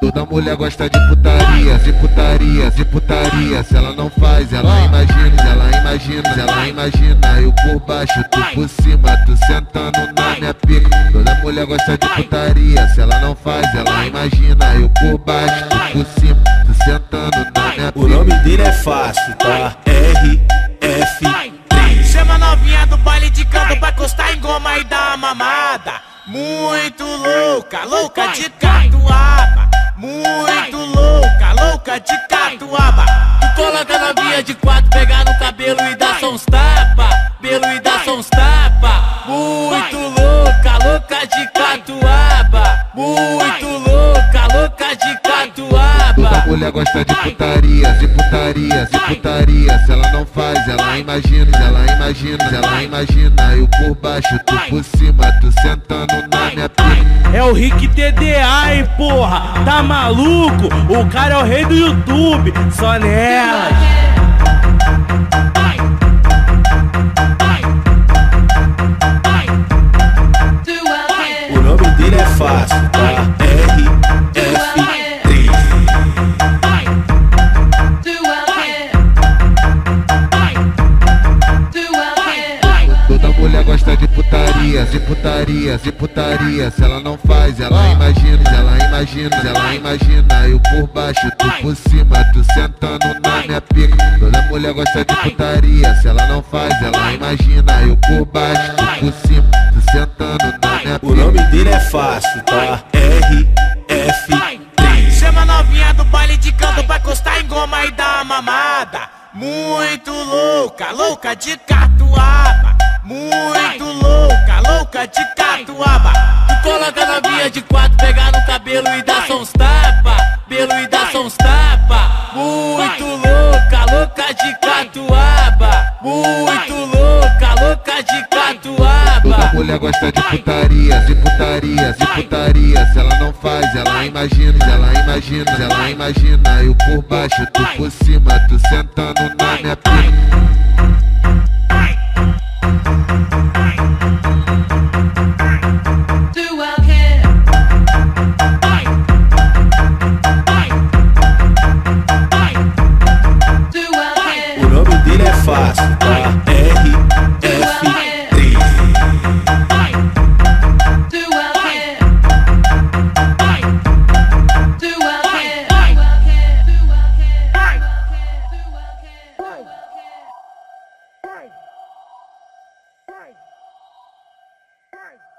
Toda mulher gosta de putaria, de putaria, de putaria. Se ela não faz, ela imagina, ela imagina, ela imagina. Eu por baixo, tu por cima, tu sentando na minha pica. Toda mulher gosta de putaria, se ela não faz, ela imagina. Eu por baixo, tu por cima, tu sentando na minha pica. O nome dele é fácil, tá? R, F, 3. Chama novinha do baile de canto pra encostar em goma e dar uma mamada. Muito louca, louca de catuaba. De quatro, pegar no cabelo e dá só uns tapa. Pelo e dá só uns tapa. Muito louca, louca de catuaba. Muito louca, louca de catuaba. Toda mulher gosta de putaria, de putaria, de putaria. Se ela não faz, ela imagina, ela imagina, ela imagina. Eu por baixo, tu por cima, tu sentando na minha pica. É o Rick TDA, hein, porra? Tá maluco? O cara é o rei do YouTube, só nelas. Putaria, de putaria, putaria. Se ela não faz, ela imagina, ela imagina, ela imagina. Eu por baixo, tu por cima, tu sentando na minha pica. Toda mulher gosta de putaria, se ela não faz, ela imagina. Eu por baixo, tu por cima, tu sentando na minha O nome pica. dele é fácil, tá? R, F, 3. Chama novinha do baile de canto pra encostar em goma e dar uma mamada. Muito louca, louca de catuaba. Muito louca, louca de catuaba. Tu coloca novinha de quatro, pegar no cabelo e dá só uns tapa. Pelo e dá só uns tapa. Muito louca, louca de catuaba. Muito louca, louca de Toda catuaba. mulher gosta de putaria, de putaria, de putaria. Se ela não faz, ela imagina, ela imagina, ela imagina. Eu por baixo, tu por cima, tu sentando na minha pica. Hey!